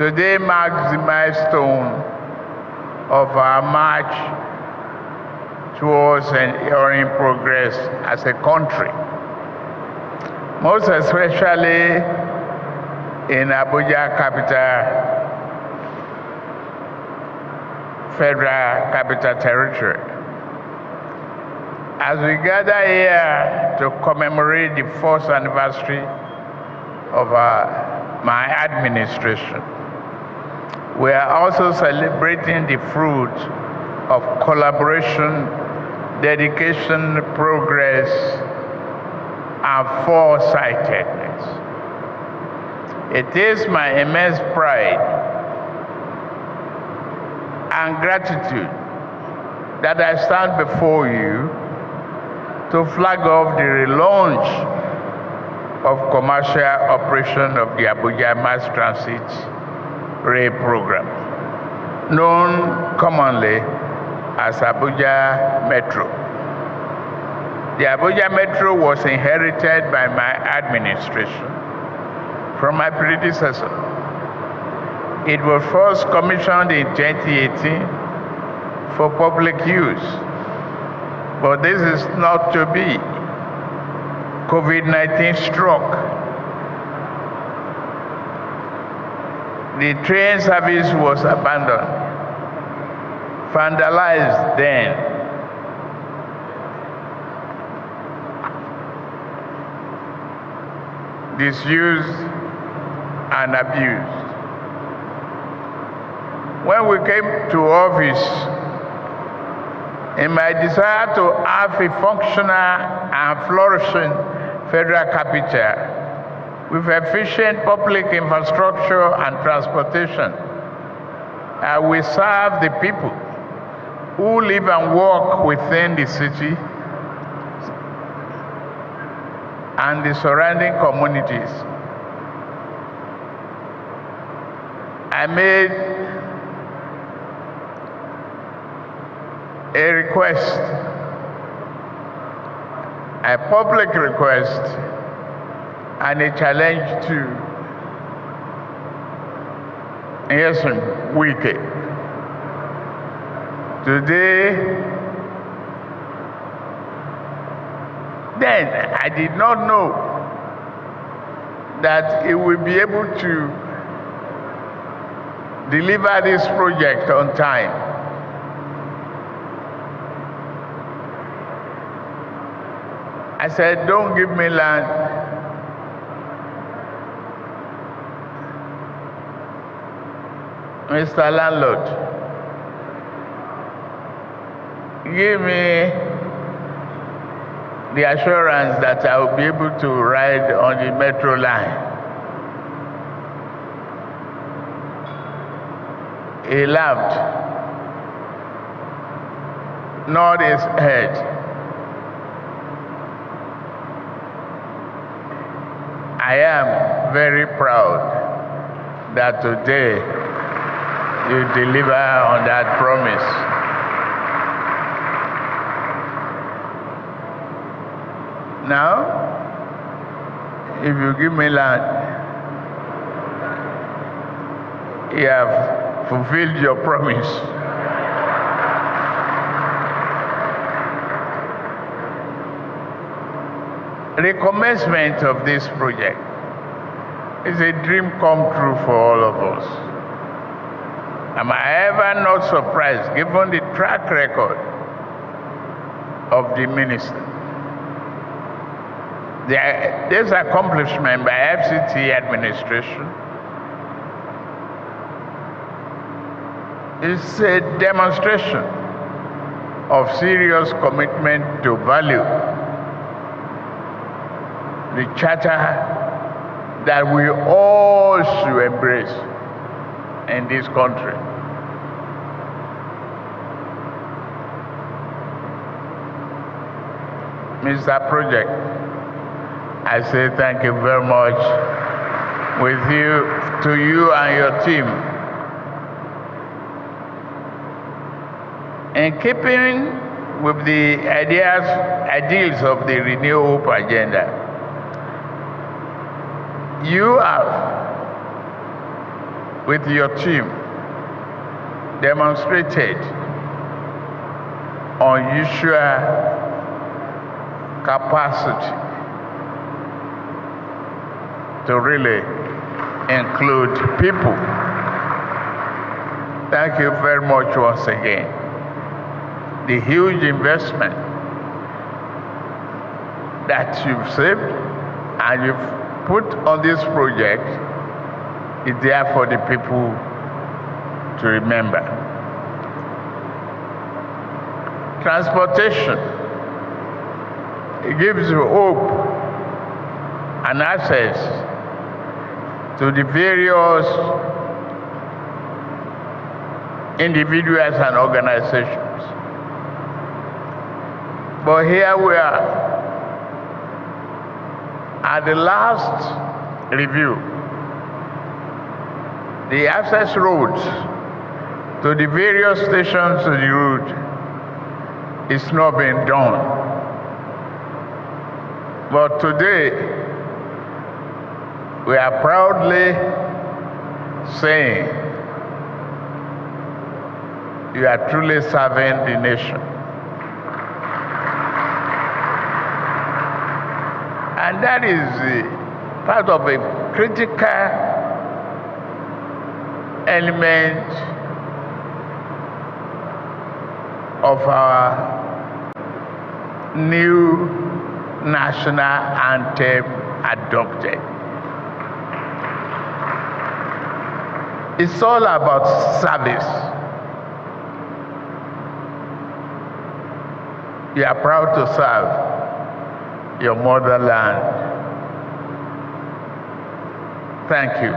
Today marks the milestone of our march towards enduring progress as a country, most especially in Abuja capital, Federal Capital Territory. As we gather here to commemorate the fourth anniversary of our, my administration, we are also celebrating the fruit of collaboration, dedication, progress, and foresightedness. It is my immense pride and gratitude that I stand before you to flag off the relaunch of commercial operation of the Abuja Mass Transit Rail Program, known commonly as Abuja Metro. The Abuja Metro was inherited by my administration from my predecessor. It was first commissioned in 2018 for public use, but this is not to be. COVID 19 struck. The train service was abandoned, vandalized then. Disused and abused. When we came to office, in my desire to have a functional and flourishing federal capital with efficient public infrastructure and transportation, I will serve the people who live and work within the city and the surrounding communities. I made a request, a public request, and a challenge to Nyesom Wike. Today, then I did not know that he will be able to deliver this project on time. I said, don't give me land. Mr. Landlord, give me the assurance that I will be able to ride on the metro line. He laughed, nodded his head. I am very proud that today you deliver on that promise. Now, if you give me land, you have fulfilled your promise. recommencement of this project is a dream come true for all of us. Am I ever not surprised given the track record of the minister? The, this accomplishment by FCT administration is a demonstration of serious commitment to value the charter that we all should embrace in this country. Mr. Project, I say thank you very much with you, to you and your team. In keeping with the ideas, ideals of the Renew Hope agenda, you have with your team demonstrated unusual capacity to really include people. Thank you very much once again. The huge investment that you've saved and you've put on this project is there for the people to remember. Transportation, it gives you hope and access to the various individuals and organizations. But here we are at the last review. The access roads to the various stations of the route is not being done. But today, we are proudly saying you are truly serving the nation. And that is part of a critical element of our new national anthem adopted. It's all about service. You are proud to serve your motherland. Thank you.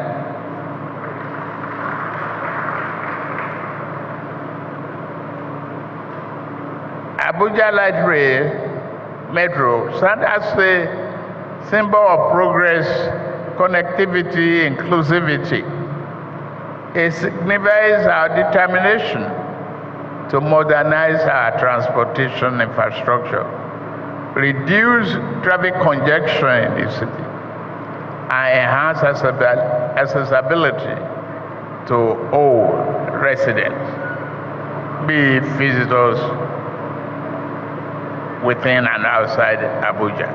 Abuja Light Rail Metro stands as a symbol of progress, connectivity, inclusivity. It signifies our determination to modernize our transportation infrastructure, reduce traffic congestion in the city, and enhance accessibility to all residents, be it visitors within and outside Abuja.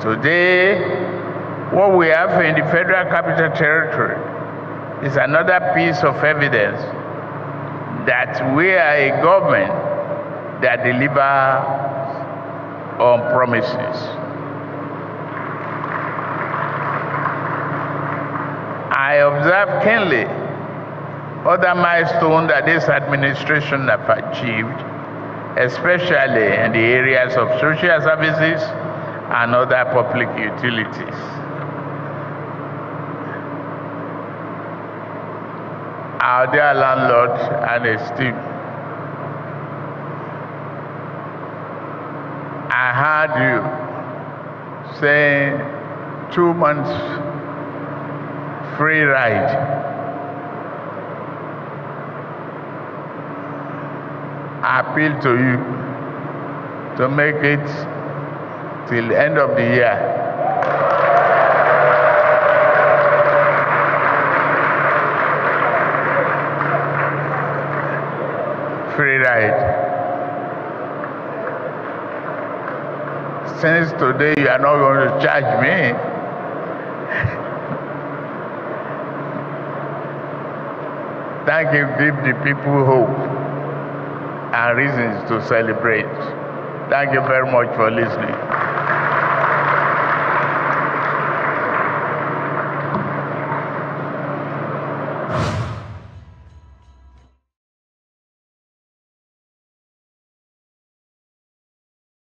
Today, what we have in the Federal Capital Territory is another piece of evidence that we are a government that delivers on promises. I observe keenly other milestones that this administration have achieved, especially in the areas of social services and other public utilities. our dear landlord and esteem. I heard you saying two months free ride. I appeal to you to make it till the end of the year. free ride. Since today you are not going to charge me, thank you, give the people hope and reasons to celebrate. Thank you very much for listening.